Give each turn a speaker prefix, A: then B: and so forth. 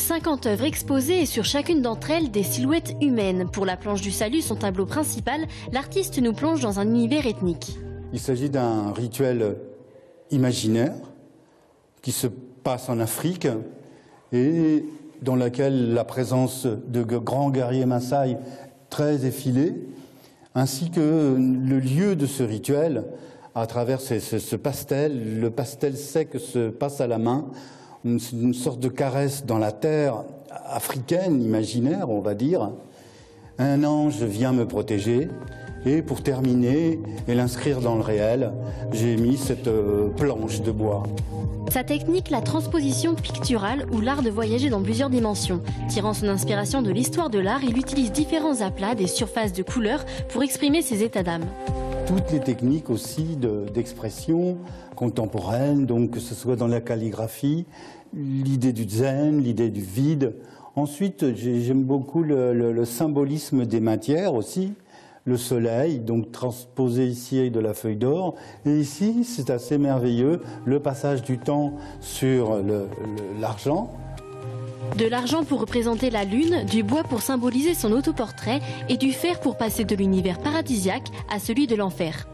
A: 50 œuvres exposées et sur chacune d'entre elles des silhouettes humaines. Pour la planche du salut, son tableau principal, l'artiste nous plonge dans un univers ethnique.
B: Il s'agit d'un rituel imaginaire qui se passe en Afrique et dans lequel la présence de grands guerriers Maasai très effilés, ainsi que le lieu de ce rituel à travers ce, pastel, le pastel sec se passe à la main, une sorte de caresse dans la terre africaine, imaginaire, on va dire. Un ange vient me protéger, et pour terminer et l'inscrire dans le réel, j'ai mis cette euh, planche de bois.
A: Sa technique, la transposition picturale ou l'art de voyager dans plusieurs dimensions. Tirant son inspiration de l'histoire de l'art, il utilise différents aplats, des surfaces de couleurs pour exprimer ses états d'âme.
B: Toutes les techniques aussi d'expression contemporaine, donc que ce soit dans la calligraphie, l'idée du zen, l'idée du vide. Ensuite, j'aime beaucoup le symbolisme des matières aussi le soleil, donc transposé ici de la feuille d'or. Et ici, c'est assez merveilleux, le passage du temps sur l'argent.
A: De l'argent pour représenter la lune, du bois pour symboliser son autoportrait et du fer pour passer de l'univers paradisiaque à celui de l'enfer.